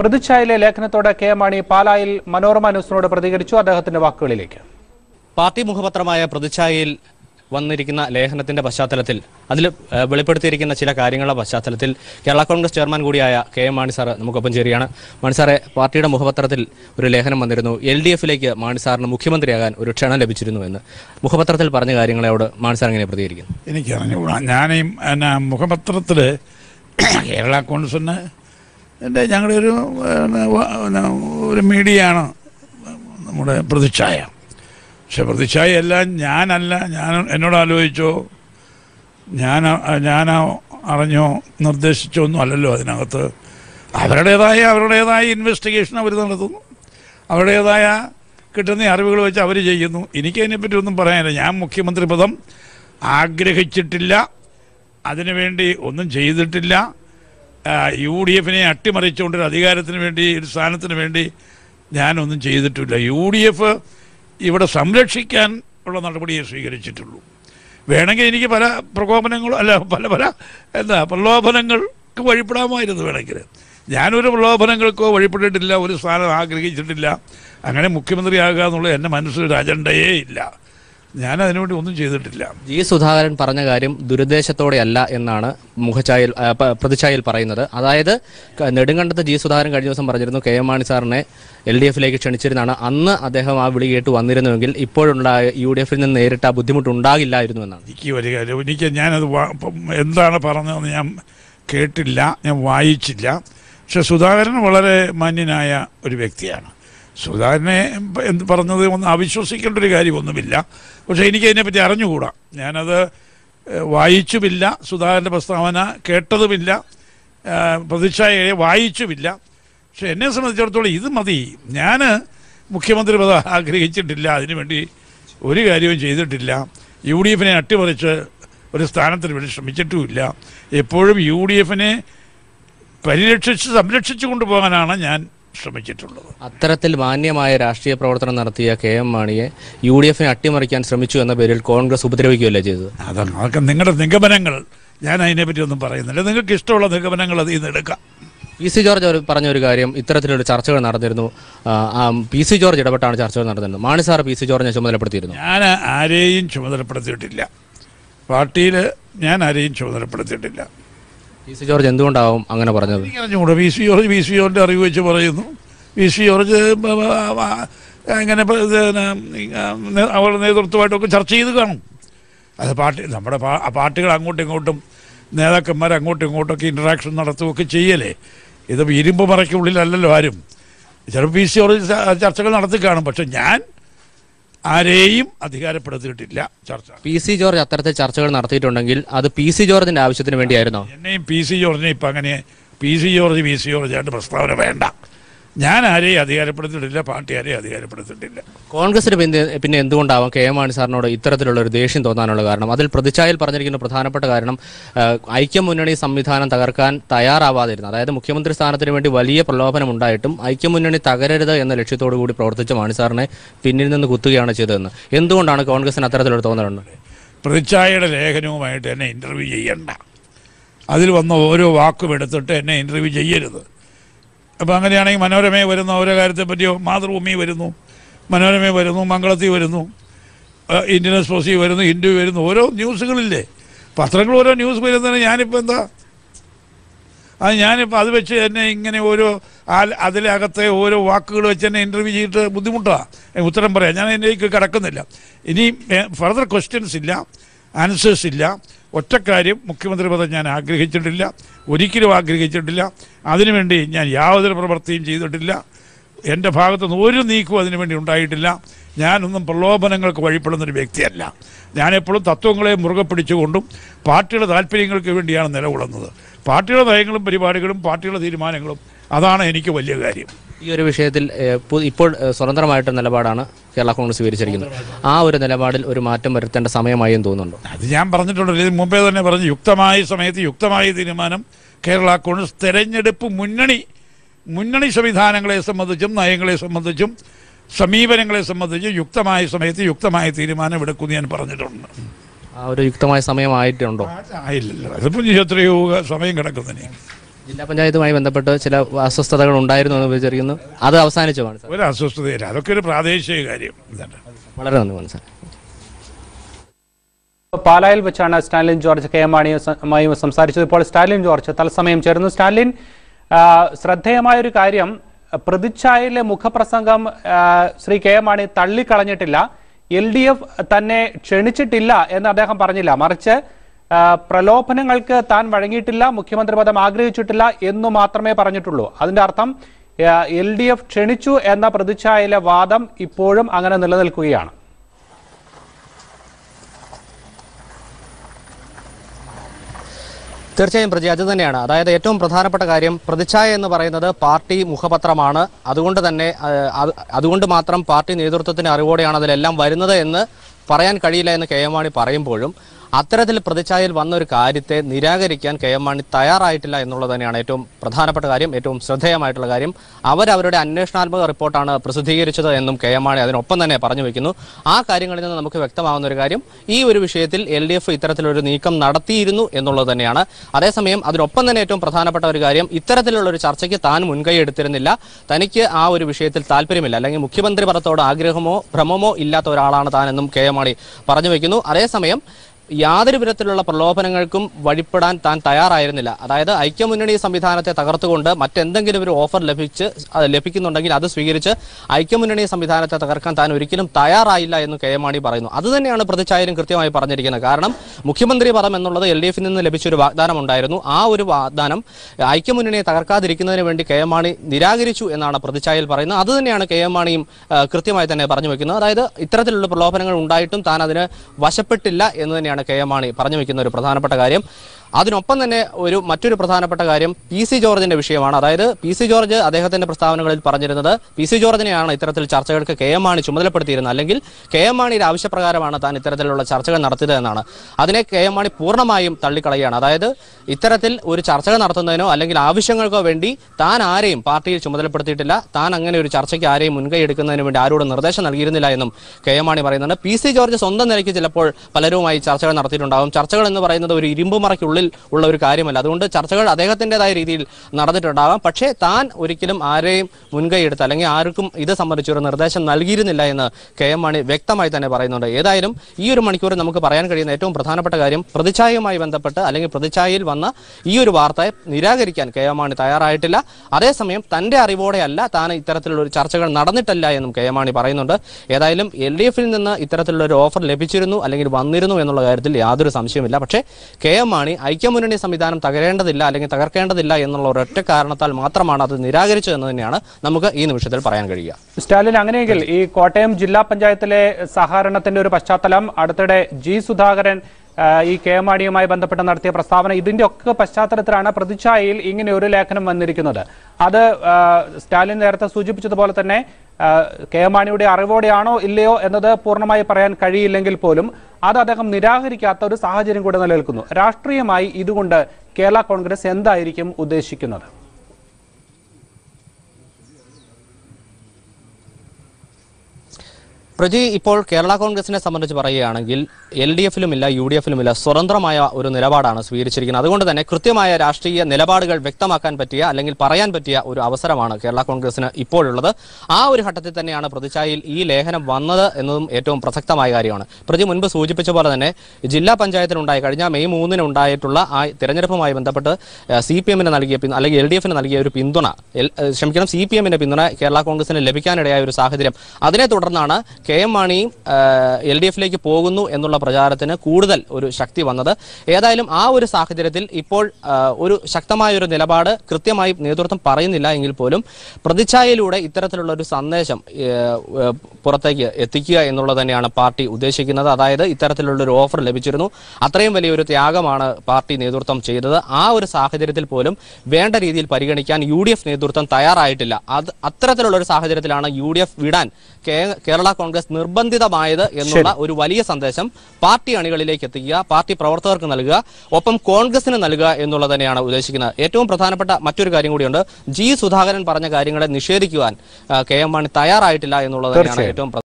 പ്രതിച്ഛായയിലെ ലേഖനത്തോടെ K Mani പാലായിൽ മനോരമ ന്യൂസിനോട് പ്രതികരിച്ചു അദ്ദേഹത്തിന്റെ വാക്കുകളിലേക്ക്. പാർട്ടി മുഖപത്രമായ പ്രതിച്ഛായയിൽ വന്നിരിക്കുന്ന ലേഖനത്തിന്റെ പശ്ചാത്തലത്തിൽ അതിൽ വെളിപ്പെടുത്തിയിരിക്കുന്ന ചില കാര്യങ്ങളുടെ പശ്ചാത്തലത്തിൽ കേരള കോൺഗ്രസ് ചെയർമാൻ കൂടിയായ കെ എം മാണി സാറ് നമുക്കൊപ്പം ചേരുകയാണ്. മാണി സാറെ പാർട്ടിയുടെ മുഖപത്രത്തിൽ ഒരു ലേഖനം വന്നിരുന്നു. എൽ ഡി എഫിലേക്ക് മാണി സാറിന് മുഖ്യമന്ത്രിയാകാൻ ഒരു ക്ഷണം ലഭിച്ചിരുന്നു എന്ന്. മുഖപത്രത്തിൽ പറഞ്ഞ കാര്യങ്ങളോട് മാണി സാർ എങ്ങനെ പ്രതികരിക്കുന്നു? എനിക്ക് അറിഞ്ഞുകൂടാ ഞാൻ മുഖപത്രത്തിൽ കേരള കോൺഗ്രസിന് എന്റെ ഞങ്ങളുടെ ഒരു ഒരു മീഡിയയാണ് നമ്മുടെ പ്രതിച്ഛായ. പക്ഷെ പ്രതിച്ഛായ എല്ലാം ഞാനല്ല ഞാൻ എന്നോട് ആലോചിച്ചോ ഞാൻ ഞാൻ അറിഞ്ഞോ നിർദ്ദേശിച്ചോ ഒന്നും അല്ലല്ലോ അതിനകത്ത്. അവരുടേതായ അവരുടേതായ ഇൻവെസ്റ്റിഗേഷൻ അവർ നടത്തുന്നു. അവരുടേതായ കിട്ടുന്ന അറിവുകൾ വെച്ച് അവർ ചെയ്യുന്നു. എനിക്ക് അതിനെപ്പറ്റി ഒന്നും പറയാനില്ല. ഞാൻ മുഖ്യമന്ത്രി പദം ആഗ്രഹിച്ചിട്ടില്ല. അതിനുവേണ്ടി ഒന്നും ചെയ്തിട്ടില്ല. യു ഡി എഫിനെ അട്ടിമറിച്ചുകൊണ്ട് ഒരു അധികാരത്തിന് വേണ്ടി ഒരു സ്ഥാനത്തിന് വേണ്ടി ഞാനൊന്നും ചെയ്തിട്ടില്ല. യു ഡി എഫ് ഇവിടെ സംരക്ഷിക്കാൻ ഉള്ള നടപടിയെ സ്വീകരിച്ചിട്ടുള്ളൂ. വേണമെങ്കിൽ എനിക്ക് പല പ്രകോപനങ്ങളും അല്ല പല പല എന്താ പ്രലോഭനങ്ങൾക്ക് വഴിപ്പെടാമായിരുന്നു വേണമെങ്കിൽ. ഞാനൊരു പ്രലോഭനങ്ങൾക്കോ വഴിപ്പെട്ടിട്ടില്ല ഒരു സ്ഥാനം ആഗ്രഹിച്ചിട്ടില്ല. അങ്ങനെ മുഖ്യമന്ത്രിയാകുക എന്നുള്ള എന്റെ മനസ്സിലൊരു അജണ്ടയേ ഇല്ല. ഞാൻ അതിനുവേണ്ടി ഒന്നും ചെയ്തിട്ടില്ല. ജി സുധാകരൻ പറഞ്ഞ കാര്യം ദുരുദ്ദേശത്തോടെയല്ല എന്നാണ് മുഖഛായയിൽ പ്രതിച്ഛായയിൽ പറയുന്നത്. അതായത് നെടുങ്കണ്ടത്ത് ജി സുധാകരൻ കഴിഞ്ഞ ദിവസം പറഞ്ഞിരുന്നു കെ എം മാണി സാറിനെ എൽ ഡി എഫിലേക്ക് ക്ഷണിച്ചിരുന്നാണ്. അന്ന് അദ്ദേഹം ആ വിളി കേട്ട് വന്നിരുന്നുവെങ്കിൽ ഇപ്പോഴുണ്ടായ യു ഡി എഫിൽ നിന്ന് നേരിട്ട് ആ ബുദ്ധിമുട്ടുണ്ടാകില്ലായിരുന്നു എന്നാണ്. എനിക്ക് ഒരു കാര്യം എനിക്ക് ഞാനത് എന്താണ് പറഞ്ഞതെന്ന് ഞാൻ കേട്ടില്ല ഞാൻ വായിച്ചില്ല. പക്ഷെ സുധാകരൻ വളരെ മാന്യനായ ഒരു വ്യക്തിയാണ്. സുധാകരനെ എന്ത് പറഞ്ഞത് ഒന്ന് അവിശ്വസിക്കേണ്ട ഒരു കാര്യമൊന്നുമില്ല. പക്ഷേ എനിക്ക് അതിനെപ്പറ്റി അറിഞ്ഞുകൂടാ. ഞാനത് വായിച്ചുമില്ല. സുധാകരന്റെ പ്രസ്താവന കേട്ടതുമില്ല. പ്രതിച്ഛായ വായിച്ചുമില്ല. പക്ഷെ എന്നെ സംബന്ധിച്ചിടത്തോളം ഇത് മതി. ഞാൻ മുഖ്യമന്ത്രി പദം ആഗ്രഹിച്ചിട്ടില്ല. അതിനുവേണ്ടി ഒരു കാര്യവും ചെയ്തിട്ടില്ല. യു ഡി എഫിനെ അട്ടിമറിച്ച് ഒരു സ്ഥാനത്തിന് വേണ്ടി ശ്രമിച്ചിട്ടുമില്ല. എപ്പോഴും യു ഡി എഫിനെ പരിരക്ഷിച്ച് സംരക്ഷിച്ചു കൊണ്ടുപോകാനാണ് ഞാൻ ശ്രമിച്ചിട്ടുള്ളത്. അത്തരത്തിൽ മാന്യമായ രാഷ്ട്രീയ പ്രവർത്തനം നടത്തിയ കെ എം മാണിയെ യു ഡി എഫിനെ അട്ടിമറിക്കാൻ ശ്രമിച്ചു എന്ന പേരിൽ കോൺഗ്രസ് ഉപദ്രവിക്കുകയല്ലേ ചെയ്തത്? അതാണ് അതൊക്കെ നിങ്ങളുടെ നിഗമനങ്ങൾ. ഞാൻ അതിനെപ്പറ്റി ഒന്നും പറയുന്നില്ല. നിങ്ങൾക്ക് ഇഷ്ടമുള്ള നിഗമനങ്ങൾ അതിൽ നിന്ന് എടുക്കാം. പി സി ജോർജ് അവർ പറഞ്ഞ ഒരു കാര്യം ഇത്തരത്തിലൊരു ചർച്ചകൾ നടന്നിരുന്നു. പി സി ജോർജ് ഇടപെട്ടാണ് ചർച്ചകൾ നടന്നിരുന്നത്. മാണി സാർ പി സി ജോർജിനെ ചുമതലപ്പെടുത്തിയിരുന്നു. ഞാൻ ആരെയും ചുമതലപ്പെടുത്തിയിട്ടില്ല. പാർട്ടിയിൽ ഞാൻ ആരെയും ചുമതലപ്പെടുത്തിയിട്ടില്ല. പി സി ജോർജ് എന്തുകൊണ്ടാവും അങ്ങനെ പറഞ്ഞത്? എനിക്ക് അറിഞ്ഞുകൂടാ V C George V C ജോർജിന്റെ അറിവ് വെച്ച് പറയുന്നു. വി സി ജോർജ് ഇങ്ങനെ അവരുടെ നേതൃത്വമായിട്ടൊക്കെ ചർച്ച ചെയ്ത് കാണും. അത് പാർട്ടി നമ്മുടെ പാർട്ടികൾ അങ്ങോട്ടും ഇങ്ങോട്ടും നേതാക്കന്മാർ അങ്ങോട്ടും ഇങ്ങോട്ടൊക്കെ ഇൻട്രാക്ഷൻ നടത്തുകയൊക്കെ ചെയ്യലേ ഇത് ഇരുമ്പ് മറയ്ക്കുള്ളിലല്ലല്ലോ ആരും. ചിലപ്പോൾ പി സി ജോർജ് ചർച്ചകൾ നടത്തി കാണും. പക്ഷെ ഞാൻ ആരെയും അധികാരപ്പെടുത്തിയിട്ടില്ല ചർച്ച. പി സി ജോർജ് അത്തരത്തിൽ ചർച്ചകൾ നടത്തിയിട്ടുണ്ടെങ്കിൽ അത് പി സി ജോർജിന്റെ ആവശ്യത്തിന് വേണ്ടിയായിരുന്നോ? എന്നെയും പി സി ജോർജിനെ ഇപ്പം അങ്ങനെ P C George P C George ആയിട്ട് പ്രസ്താവന വേണ്ട. ഞാൻ ആരെയും അധികാരപ്പെടുത്തിയിട്ടില്ല പാർട്ടി ആരെയും അധികാരപ്പെടുത്തിയിട്ടില്ല. കോൺഗ്രസിന് പിന്നെ പിന്നെ എന്തുകൊണ്ടാവാം കെ എം മാണി സാറിനോട് ഇത്തരത്തിലുള്ള ഒരു ദേഷ്യം തോന്നാനുള്ള കാരണം? അതിൽ പ്രതിച്ഛായയിൽ പറഞ്ഞിരിക്കുന്ന പ്രധാനപ്പെട്ട കാരണം ഐക്യമുന്നണി സംവിധാനം തകർക്കാൻ തയ്യാറാവാതിരുന്നു അതായത് മുഖ്യമന്ത്രി സ്ഥാനത്തിന് വേണ്ടി വലിയ പ്രലോഭനം ഉണ്ടായിട്ടും ഐക്യമുന്നണി തകരരുത് എന്ന ലക്ഷ്യത്തോടു കൂടി പ്രവർത്തിച്ച മാണി സാറിനെ പിന്നിൽ നിന്ന് കുത്തുകയാണ് ചെയ്തതെന്ന്. എന്തുകൊണ്ടാണ് കോൺഗ്രസിന് അത്തരത്തിലൊരു തോന്നലുണ്ട്? പ്രതിച്ഛായയുടെ ലേഖനവുമായിട്ട് എന്നെ ഇന്റർവ്യൂ ചെയ്യണ്ട. അതിൽ വന്ന ഓരോ വാക്കും എടുത്തിട്ട് എന്നെ ഇന്റർവ്യൂ ചെയ്യരുത്. അപ്പോൾ അങ്ങനെയാണെങ്കിൽ മനോരമയെ വരുന്ന ഓരോ കാര്യത്തെ പറ്റിയോ മാതൃഭൂമി വരുന്നു മനോരമ വരുന്നു മംഗളത്തിൽ വരുന്നു ഇന്ത്യൻ എക്സ്പ്രസ്സിൽ വരുന്നു ഹിന്ദു വരുന്നു ഓരോ ന്യൂസുകളില്ലേ? പത്രങ്ങൾ ഓരോ ന്യൂസ് വരുന്നതിന് ഞാനിപ്പോൾ എന്താ? അത് ഞാനിപ്പോൾ അത് വെച്ച് തന്നെ ഇങ്ങനെ ഓരോ അതിലകത്തെ ഓരോ വാക്കുകൾ വെച്ച് തന്നെ ഇന്റർവ്യൂ ചെയ്തിട്ട് ബുദ്ധിമുട്ടാണ് ഉത്തരം പറയാം. ഞാൻ അതിലേക്ക് കിടക്കുന്നില്ല. ഇനി ഫർദർ ക്വസ്റ്റ്യൻസ് ഇല്ല. ആൻസേഴ്സ് ഇല്ല. ഒറ്റക്കാര്യം മുഖ്യമന്ത്രി പദം ഞാൻ ആഗ്രഹിച്ചിട്ടില്ല. ഒരിക്കലും ആഗ്രഹിച്ചിട്ടില്ല. അതിനുവേണ്ടി ഞാൻ യാതൊരു പ്രവൃത്തിയും ചെയ്തിട്ടില്ല. എന്റെ ഭാഗത്തുനിന്ന് ഒരു നീക്കവും അതിനുവേണ്ടി ഉണ്ടായിട്ടില്ല. ഞാനൊന്നും പ്രലോഭനങ്ങൾക്ക് വഴിപ്പെടുന്നൊരു വ്യക്തിയല്ല. ഞാനെപ്പോഴും തത്വങ്ങളെ മുറുകെ പിടിച്ചുകൊണ്ടും പാർട്ടിയുടെ താല്പര്യങ്ങൾക്ക് വേണ്ടിയാണ് നിലകൊള്ളുന്നത്. പാർട്ടിയുടെ നയങ്ങളും പരിപാടികളും പാർട്ടിയുടെ തീരുമാനങ്ങളും അതാണ് എനിക്ക് വലിയ കാര്യം. ഈ ഒരു വിഷയത്തിൽ ഇപ്പോൾ സ്വതന്ത്രമായിട്ട് നിലപാടാണ് കേരള കോൺഗ്രസ് സ്വീകരിച്ചിരിക്കുന്നത്. ആ ഒരു നിലപാടിൽ ഒരു മാറ്റം വരുത്തേണ്ട സമയമായി തോന്നുന്നുണ്ടോ? അത് ഞാൻ പറഞ്ഞിട്ടുണ്ട്. ഇതിന് മുമ്പേ തന്നെ പറഞ്ഞു യുക്തമായ സമയത്ത് യുക്തമായ തീരുമാനം കേരള കോൺഗ്രസ് തെരഞ്ഞെടുപ്പ് മുന്നണി മുന്നണി സംവിധാനങ്ങളെ സംബന്ധിച്ചും നയങ്ങളെ സംബന്ധിച്ചും സമീപനങ്ങളെ സംബന്ധിച്ചും യുക്തമായ സമയത്ത് യുക്തമായ തീരുമാനം എടുക്കുമെന്ന് ഞാൻ പറഞ്ഞിട്ടുണ്ട്. ആ ഒരു യുക്തമായ സമയമായിട്ടുണ്ടോ ആയില്ലല്ലോ. അതിപ്പോൾ എത്രയോ സമയം കിടക്കുന്നതിന് ജില്ലാ പഞ്ചായത്തുമായി ബന്ധപ്പെട്ട് ചില അസ്വസ്ഥതകൾ ഉണ്ടായിരുന്നു എന്ന് വിചാരിക്കുന്നു. അത് അവസാനിച്ചു മാണി ഒരു അസ്വസ്ഥതയില്ല അതൊക്കെ ഒരു പ്രാദേശിക കാര്യം. വളരെ നന്ദി മോഹൻ സാർ. പാലായിൽ വെച്ചാണ് സ്റ്റാലിൻ ജോർജ് കെ എം മാണിയുമായി സംസാരിച്ചത്. ഇപ്പോൾ സ്റ്റാലിൻ ജോർജ് തത്സമയം ചേരുന്നു. സ്റ്റാലിൻ ശ്രദ്ധേയമായ ഒരു കാര്യം പ്രതിച്ഛായയിലെ മുഖപ്രസംഗം ശ്രീ കെ എം മാണി തള്ളിക്കളഞ്ഞിട്ടില്ല. എൽ ഡി എഫ് തന്നെ ക്ഷണിച്ചിട്ടില്ല എന്ന് അദ്ദേഹം പറഞ്ഞില്ല. മറിച്ച് പ്രലോഭനങ്ങൾക്ക് താൻ വഴങ്ങിയിട്ടില്ല മുഖ്യമന്ത്രി പദം ആഗ്രഹിച്ചിട്ടില്ല എന്നു മാത്രമേ പറഞ്ഞിട്ടുള്ളൂ. അതിന്റെ അർത്ഥം എൽ ഡി എഫ് ക്ഷണിച്ചു എന്ന പ്രതിച്ഛായയിലെ വാദം ഇപ്പോഴും അങ്ങനെ നിലനിൽക്കുകയാണ്. തീർച്ചയായും പ്രജി അത് തന്നെയാണ്. അതായത് ഏറ്റവും പ്രധാനപ്പെട്ട കാര്യം പ്രതിച്ഛായ എന്ന് പറയുന്നത് പാർട്ടി മുഖപത്രമാണ്. അതുകൊണ്ട് തന്നെ അതുകൊണ്ട് മാത്രം പാർട്ടി നേതൃത്വത്തിന്റെ അറിവോടെയാണ് അതിലെല്ലാം വരുന്നത് എന്ന് പറയാൻ കഴിയില്ല എന്ന് കെ എം മാണി പറയുമ്പോഴും. അത്തരത്തിൽ പ്രതിച്ഛായയിൽ വന്ന ഒരു കാര്യത്തെ നിരാകരിക്കാൻ കെ എം മാണി തയ്യാറായിട്ടില്ല എന്നുള്ളത് തന്നെയാണ് ഏറ്റവും പ്രധാനപ്പെട്ട കാര്യം ഏറ്റവും ശ്രദ്ധേയമായിട്ടുള്ള കാര്യം. അവരവരുടെ അന്വേഷണാത്മക റിപ്പോർട്ടാണ് പ്രസിദ്ധീകരിച്ചത് എന്നും കെ എം മാണി അതിനൊപ്പം തന്നെ പറഞ്ഞു വയ്ക്കുന്നു ആ കാര്യങ്ങളിൽ നിന്ന് നമുക്ക് വ്യക്തമാവുന്ന ഒരു കാര്യം ഈ ഒരു വിഷയത്തിൽ എൽ ഡി എഫ് ഇത്തരത്തിലൊരു നീക്കം നടത്തിയിരുന്നു എന്നുള്ളത് തന്നെയാണ്. അതേസമയം അതിനൊപ്പം തന്നെ ഏറ്റവും പ്രധാനപ്പെട്ട ഒരു കാര്യം ഇത്തരത്തിലുള്ള ഒരു ചർച്ചയ്ക്ക് താൻ മുൻകൈ എടുത്തിരുന്നില്ല. തനിക്ക് ആ ഒരു വിഷയത്തിൽ താല്പര്യമില്ല. അല്ലെങ്കിൽ മുഖ്യമന്ത്രി പദത്തോട് ആഗ്രഹമോ ഭ്രമമോ ഇല്ലാത്ത ഒരാളാണ് താൻ എന്നും കെ എം മാണി പറഞ്ഞു വയ്ക്കുന്നു അതേസമയം യാതൊരു വിധത്തിലുള്ള പ്രലോഭനങ്ങൾക്കും വഴിപ്പെടാൻ താൻ തയ്യാറായിരുന്നില്ല. അതായത് ഐക്യമുന്നണി സംവിധാനത്തെ തകർത്തുകൊണ്ട് മറ്റെന്തെങ്കിലും ഒരു ഓഫർ ലഭിച്ച് ലഭിക്കുന്നുണ്ടെങ്കിൽ അത് സ്വീകരിച്ച് ഐക്യമുന്നണി സംവിധാനത്തെ തകർക്കാൻ താൻ ഒരിക്കലും തയ്യാറായില്ല എന്ന് കെ എം മാണി പറയുന്നു. അതുതന്നെയാണ് തന്നെയാണ് പ്രതിച്ഛായലും കൃത്യമായി പറഞ്ഞിരിക്കുന്നത്. കാരണം മുഖ്യമന്ത്രി പദം എന്നുള്ളത് എൽ ഡി എഫിൽ നിന്ന് ലഭിച്ചൊരു വാഗ്ദാനം ഉണ്ടായിരുന്നു. ആ ഒരു വാഗ്ദാനം ഐക്യമുന്നണിയെ തകർക്കാതിരിക്കുന്നതിന് വേണ്ടി കെ എം മാണി നിരാകരിച്ചു എന്നാണ് പ്രതിച്ഛായയിൽ പറയുന്നത്. അതുതന്നെയാണ് കെ എം മാണിയും കൃത്യമായി തന്നെ പറഞ്ഞു വയ്ക്കുന്നത് അതായത് ഇത്തരത്തിലുള്ള പ്രലോഭനങ്ങൾ ഉണ്ടായിട്ടും താൻ അതിന് വശപ്പെട്ടില്ല എന്ന് തന്നെയാണ് കെ എം മാണി പറഞ്ഞു വയ്ക്കുന്ന ഒരു പ്രധാനപ്പെട്ട കാര്യം. അതിനൊപ്പം തന്നെ ഒരു മറ്റൊരു പ്രധാനപ്പെട്ട കാര്യം പി സി ജോർജിന്റെ വിഷയമാണ്. അതായത് പി സി ജോർജ് അദ്ദേഹത്തിന്റെ പ്രസ്താവനകളിൽ പറഞ്ഞിരുന്നത് പി സി ജോർജിനെയാണ് ഇത്തരത്തിൽ ചർച്ചകൾക്ക് കെ എം മാണി ചുമതലപ്പെടുത്തിയിരുന്നത്. അല്ലെങ്കിൽ കെ എം മാണിയുടെ ആവശ്യപ്രകാരമാണ് താൻ ഇത്തരത്തിലുള്ള ചർച്ചകൾ നടത്തിയത് എന്നാണ്. അതിനെ കെ എം മാണി പൂർണമായും തള്ളിക്കളയുകയാണ്. അതായത് ഇത്തരത്തിൽ ഒരു ചർച്ചകൾ നടത്തുന്നതിനോ അല്ലെങ്കിൽ ആവശ്യങ്ങൾക്കോ വേണ്ടി താൻ ആരെയും പാർട്ടിയിൽ ചുമതലപ്പെടുത്തിയിട്ടില്ല. താൻ അങ്ങനെ ഒരു ചർച്ചയ്ക്ക് ആരെയും മുൻകൈ എടുക്കുന്നതിന് വേണ്ടി ആരോടും നിർദ്ദേശം നൽകിയിരുന്നില്ല എന്നും കെ എം മാണി പറയുന്നുണ്ട്. പി സി ജോർജ് സ്വന്തം നിലയ്ക്ക് ചിലപ്പോൾ പലരുമായി ചർച്ചകൾ നടത്തിയിട്ടുണ്ടാകും. ചർച്ചകൾ എന്ന് പറയുന്നത് ഒരു ഇരുമ്പ് മറയ്ക്കുള്ളിൽ ഉള്ള ഒരു കാര്യമല്ല. അതുകൊണ്ട് ചർച്ചകൾ അദ്ദേഹത്തിന്റെതായ രീതിയിൽ നടന്നിട്ടുണ്ടാകാം പക്ഷേ താൻ ഒരിക്കലും ആരെയും മുൻകൈ എടുത്ത് അല്ലെങ്കിൽ ആർക്കും ഇത് സംബന്ധിച്ച് ഒരു നിർദ്ദേശം നൽകിയിരുന്നില്ല എന്ന് കെ എം മാണി വ്യക്തമായി തന്നെ പറയുന്നുണ്ട്. ഏതായാലും ഈ ഒരു മണിക്കൂർ നമുക്ക് പറയാൻ കഴിയുന്ന ഏറ്റവും പ്രധാനപ്പെട്ട കാര്യം പ്രതിച്ഛായയുമായി ബന്ധപ്പെട്ട് അല്ലെങ്കിൽ പ്രതിച്ഛായയിൽ വന്ന ഈ ഒരു വാർത്തയെ നിരാകരിക്കാൻ കെ എം മാണി തയ്യാറായിട്ടില്ല. അതേസമയം തന്റെ അറിവോടെയല്ല താൻ ഇത്തരത്തിലുള്ള ഒരു ചർച്ചകൾ നടന്നിട്ടില്ല എന്നും കെ എം മാണി പറയുന്നുണ്ട്. ഏതായാലും എൽ ഡി എഫിൽ നിന്ന് ഇത്തരത്തിലുള്ള ഒരു ഓഫർ ലഭിച്ചിരുന്നു അല്ലെങ്കിൽ വന്നിരുന്നു എന്നുള്ള കാര്യത്തിൽ യാതൊരു സംശയമില്ല പക്ഷേ കെ എം മാണി ഐക്യമുന്നണി സംവിധാനം തകരേണ്ടതില്ല അല്ലെങ്കിൽ തകർക്കേണ്ടതില്ല എന്നുള്ള ഒരൊറ്റ കാരണത്താൽ മാത്രമാണ് അത് നിരാകരിച്ചത് എന്ന് തന്നെയാണ് നമുക്ക് ഈ നിമിഷത്തിൽ പറയാൻ കഴിയുക. സ്റ്റാലിൻ അങ്ങനെയെങ്കിൽ ഈ കോട്ടയം ജില്ലാ പഞ്ചായത്തിലെ സഹകരണത്തിന്റെ ഒരു പശ്ചാത്തലം അടുത്തിടെ ജി സുധാകരൻ ഈ കെ മാണിയുമായി ബന്ധപ്പെട്ട് നടത്തിയ പ്രസ്താവന ഇതിന്റെ ഒക്കെ പശ്ചാത്തലത്തിലാണ് പ്രതിച്ഛായയിൽ ഇങ്ങനെ ഒരു ലേഖനം വന്നിരിക്കുന്നത്. അത് സ്റ്റാലിൻ നേരത്തെ സൂചിപ്പിച്ചതുപോലെ തന്നെ കെ മാണിയുടെ അറിവോടെയാണോ ഇല്ലയോ എന്നത് പൂർണമായി പറയാൻ കഴിയില്ലെങ്കിൽ പോലും അത് അദ്ദേഹം നിരാകരിക്കാത്ത ഒരു സാഹചര്യം കൂടെ നിലനിൽക്കുന്നു. രാഷ്ട്രീയമായി ഇതുകൊണ്ട് കേരള കോൺഗ്രസ് എന്തായിരിക്കും ഉദ്ദേശിക്കുന്നത്? പ്രജി ഇപ്പോൾ കേരള കോൺഗ്രസിനെ സംബന്ധിച്ച് പറയുകയാണെങ്കിൽ എൽ ഡി എഫിലുമില്ല യു ഡി എഫിലുമില്ല സ്വതന്ത്രമായ ഒരു നിലപാടാണ് സ്വീകരിച്ചിരിക്കുന്നത്. അതുകൊണ്ട് തന്നെ കൃത്യമായ രാഷ്ട്രീയ നിലപാടുകൾ വ്യക്തമാക്കാൻ പറ്റിയ അല്ലെങ്കിൽ പറയാൻ പറ്റിയ ഒരു അവസരമാണ് കേരള കോൺഗ്രസിന് ഇപ്പോഴുള്ളത്. ആ ഒരു ഘട്ടത്തിൽ തന്നെയാണ് പ്രതിച്ഛായയിൽ ഈ ലേഖനം വന്നത് എന്നതും ഏറ്റവും പ്രസക്തമായ കാര്യമാണ്. പ്രതി മുൻപ് സൂചിപ്പിച്ച പോലെ തന്നെ ജില്ലാ പഞ്ചായത്തിനുണ്ടായി കഴിഞ്ഞ മെയ് മൂന്നിന് ഉണ്ടായിട്ടുള്ള ആ തെരഞ്ഞെടുപ്പുമായി ബന്ധപ്പെട്ട് സി പി എമ്മിന് നൽകിയ അല്ലെങ്കിൽ എൽ ഡി എഫിന് നൽകിയ ഒരു പിന്തുണ ക്ഷമിക്കണം സി പി എമ്മിന്റെ പിന്തുണ കേരള കോൺഗ്രസിന് ലഭിക്കാനിടയായ ഒരു സാഹചര്യം. അതിനെ തുടർന്നാണ് കെ എം മാണിയും എൽ ഡി എഫിലേക്ക് പോകുന്നു എന്നുള്ള പ്രചാരത്തിന് കൂടുതൽ ഒരു ശക്തി വന്നത്. ഏതായാലും ആ ഒരു സാഹചര്യത്തിൽ ഇപ്പോൾ ഒരു ശക്തമായ ഒരു നിലപാട് കൃത്യമായി നേതൃത്വം പറയുന്നില്ല എങ്കിൽ പോലും പ്രതിച്ഛായയിലൂടെ ഇത്തരത്തിലുള്ള ഒരു സന്ദേശം പുറത്തേക്ക് എത്തിക്കുക എന്നുള്ളത് തന്നെയാണ് പാർട്ടി ഉദ്ദേശിക്കുന്നത്. അതായത് ഇത്തരത്തിലുള്ള ഒരു ഓഫർ ലഭിച്ചിരുന്നു. അത്രയും വലിയൊരു ത്യാഗമാണ് പാർട്ടി നേതൃത്വം ചെയ്തത്. ആ ഒരു സാഹചര്യത്തിൽ പോലും വേണ്ട രീതിയിൽ പരിഗണിക്കാൻ യു നേതൃത്വം തയ്യാറായിട്ടില്ല. അത് അത്തരത്തിലുള്ള ഒരു സാഹചര്യത്തിലാണ് യു വിടാൻ കേരള കോൺഗ്രസ് നിർബന്ധിതമായത് എന്നുള്ള ഒരു വലിയ സന്ദേശം പാർട്ടി അണികളിലേക്ക് എത്തിക്കുക പാർട്ടി പ്രവർത്തകർക്ക് നൽകുക ഒപ്പം കോൺഗ്രസിന് നൽകുക എന്നുള്ളത് തന്നെയാണ് ഉദ്ദേശിക്കുന്നത്. ഏറ്റവും പ്രധാനപ്പെട്ട മറ്റൊരു കാര്യം കൂടിയുണ്ട്. ജി സുധാകരൻ പറഞ്ഞ കാര്യങ്ങളെ നിഷേധിക്കുവാൻ കെ എം മാണി തയ്യാറായിട്ടില്ല എന്നുള്ളത് തന്നെയാണ് ഏറ്റവും